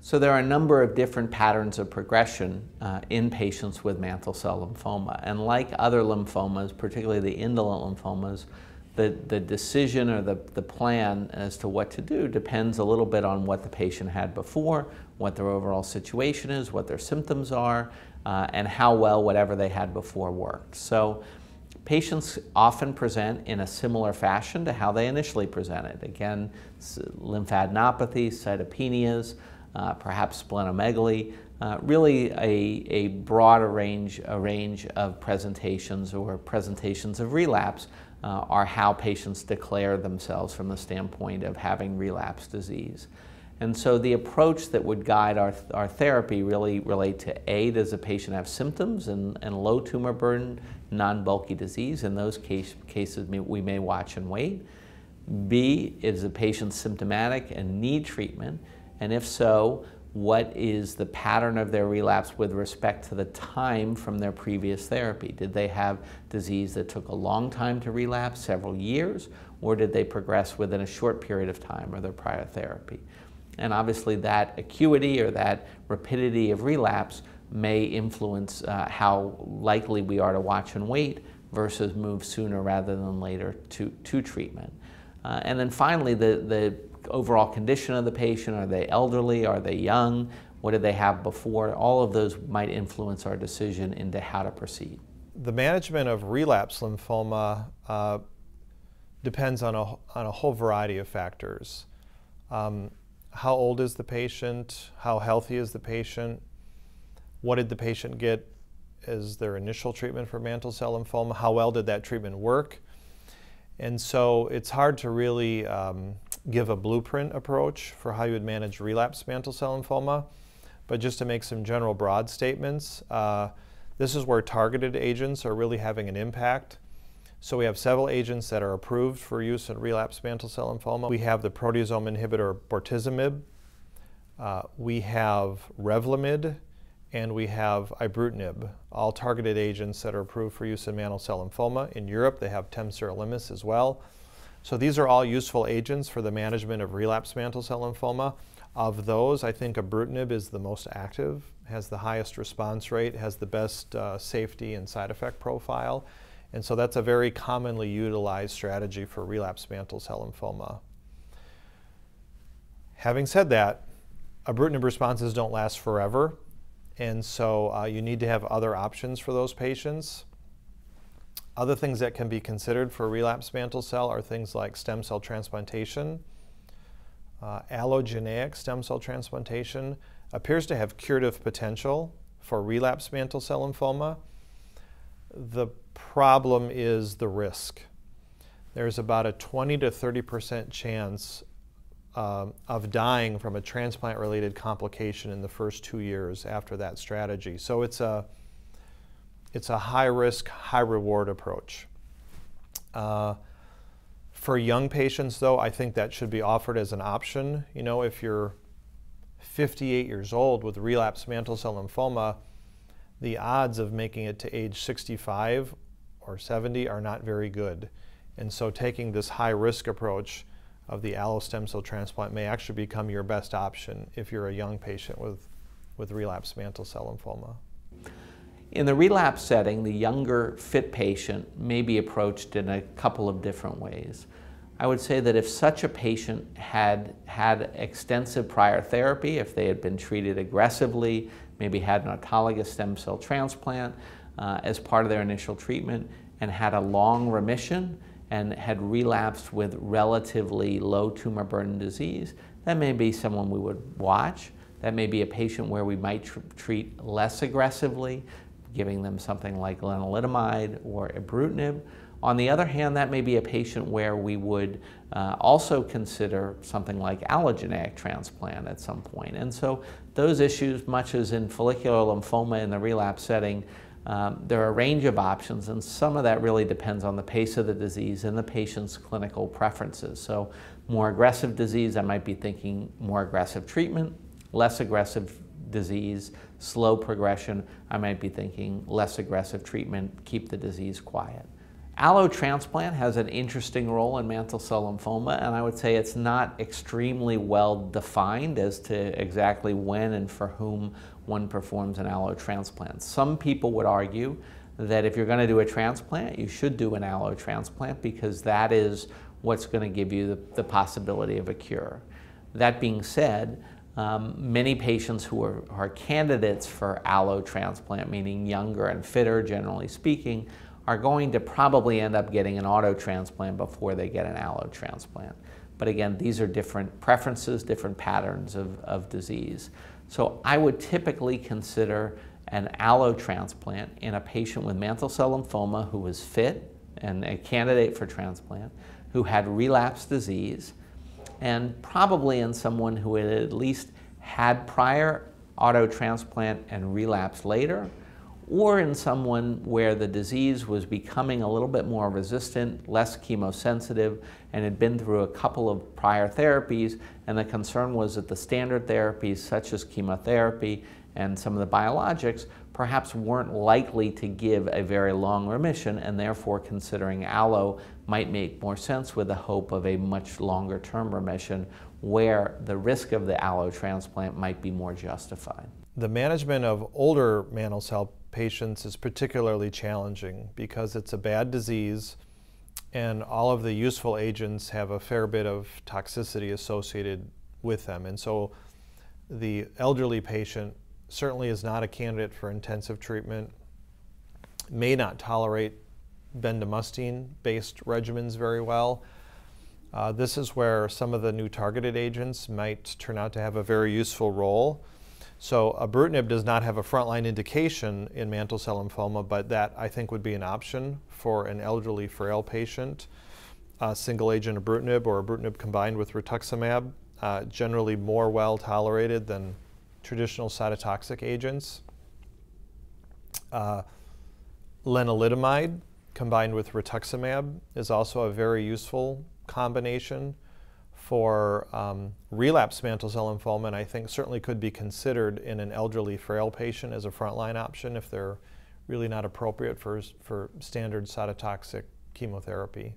So there are a number of different patterns of progression uh, in patients with mantle cell lymphoma. And like other lymphomas, particularly the indolent lymphomas, the, the decision or the, the plan as to what to do depends a little bit on what the patient had before, what their overall situation is, what their symptoms are, uh, and how well whatever they had before worked. So patients often present in a similar fashion to how they initially presented. Again, lymphadenopathy, cytopenias, uh, perhaps splenomegaly, uh, really a, a broad range, a range of presentations or presentations of relapse uh, are how patients declare themselves from the standpoint of having relapse disease. And so the approach that would guide our, our therapy really relate to A, does the patient have symptoms and, and low tumor burden, non-bulky disease? In those case, cases, we may watch and wait. B, is the patient symptomatic and need treatment? And if so, what is the pattern of their relapse with respect to the time from their previous therapy? Did they have disease that took a long time to relapse, several years, or did they progress within a short period of time of their prior therapy? And obviously that acuity or that rapidity of relapse may influence uh, how likely we are to watch and wait versus move sooner rather than later to, to treatment. Uh, and then finally, the, the overall condition of the patient. Are they elderly? Are they young? What did they have before? All of those might influence our decision into how to proceed. The management of relapse lymphoma uh, depends on a, on a whole variety of factors. Um, how old is the patient? How healthy is the patient? What did the patient get as their initial treatment for mantle cell lymphoma? How well did that treatment work? And so it's hard to really um, give a blueprint approach for how you would manage relapsed mantle cell lymphoma, but just to make some general broad statements, uh, this is where targeted agents are really having an impact. So we have several agents that are approved for use in relapsed mantle cell lymphoma. We have the proteasome inhibitor bortezomib. Uh, we have Revlimid, and we have ibrutinib, all targeted agents that are approved for use in mantle cell lymphoma. In Europe, they have temsirolimus as well. So these are all useful agents for the management of relapsed mantle cell lymphoma. Of those, I think ibrutinib is the most active, has the highest response rate, has the best uh, safety and side effect profile. And so that's a very commonly utilized strategy for relapsed mantle cell lymphoma. Having said that, ibrutinib responses don't last forever. And so uh, you need to have other options for those patients. Other things that can be considered for relapse mantle cell are things like stem cell transplantation. Uh, allogeneic stem cell transplantation appears to have curative potential for relapse mantle cell lymphoma. The problem is the risk. There's about a 20 to 30% chance um, of dying from a transplant related complication in the first two years after that strategy. So it's a it's a high risk, high reward approach. Uh, for young patients, though, I think that should be offered as an option. You know, if you're 58 years old with relapsed mantle cell lymphoma, the odds of making it to age 65 or 70 are not very good. And so taking this high risk approach of the allo stem cell transplant may actually become your best option if you're a young patient with, with relapsed mantle cell lymphoma. In the relapse setting, the younger fit patient may be approached in a couple of different ways. I would say that if such a patient had had extensive prior therapy, if they had been treated aggressively, maybe had an autologous stem cell transplant uh, as part of their initial treatment, and had a long remission and had relapsed with relatively low tumor burden disease, that may be someone we would watch. That may be a patient where we might tr treat less aggressively, giving them something like lenalidomide or ibrutinib. On the other hand, that may be a patient where we would uh, also consider something like allogeneic transplant at some point. And so those issues, much as in follicular lymphoma in the relapse setting, um, there are a range of options, and some of that really depends on the pace of the disease and the patient's clinical preferences. So more aggressive disease, I might be thinking more aggressive treatment, less aggressive disease, slow progression, I might be thinking less aggressive treatment, keep the disease quiet. Allotransplant has an interesting role in mantle cell lymphoma, and I would say it's not extremely well defined as to exactly when and for whom one performs an allotransplant. Some people would argue that if you're going to do a transplant, you should do an allotransplant because that is what's going to give you the, the possibility of a cure. That being said, um, many patients who are, are candidates for allo transplant, meaning younger and fitter, generally speaking, are going to probably end up getting an auto transplant before they get an allo transplant. But again, these are different preferences, different patterns of, of disease. So I would typically consider an allo transplant in a patient with mantle cell lymphoma who was fit and a candidate for transplant, who had relapsed disease, and probably in someone who had at least had prior auto transplant and relapsed later, or in someone where the disease was becoming a little bit more resistant, less chemosensitive, and had been through a couple of prior therapies, and the concern was that the standard therapies, such as chemotherapy and some of the biologics, perhaps weren't likely to give a very long remission, and therefore considering allo might make more sense with the hope of a much longer term remission where the risk of the allo transplant might be more justified. The management of older mantle cell patients is particularly challenging because it's a bad disease and all of the useful agents have a fair bit of toxicity associated with them. And so the elderly patient certainly is not a candidate for intensive treatment, may not tolerate bendamustine based regimens very well. Uh, this is where some of the new targeted agents might turn out to have a very useful role. So ibrutinib does not have a frontline indication in mantle cell lymphoma, but that I think would be an option for an elderly frail patient. Uh, single agent ibrutinib or ibrutinib combined with rituximab, uh, generally more well tolerated than traditional cytotoxic agents. Uh, lenalidomide combined with rituximab is also a very useful combination for um, relapsed mantle cell lymphoma, and I think certainly could be considered in an elderly, frail patient as a frontline option if they're really not appropriate for, for standard cytotoxic chemotherapy.